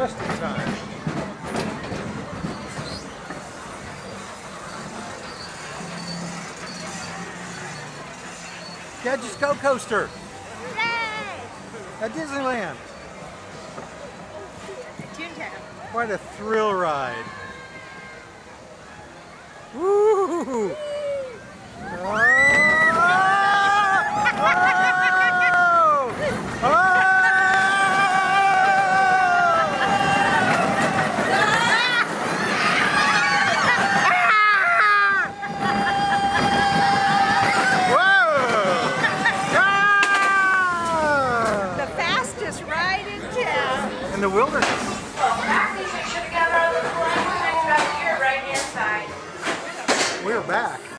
Just in time. Gadget's Go Coaster at Disneyland. Toontown. Quite a thrill ride. In the wilderness. We're back.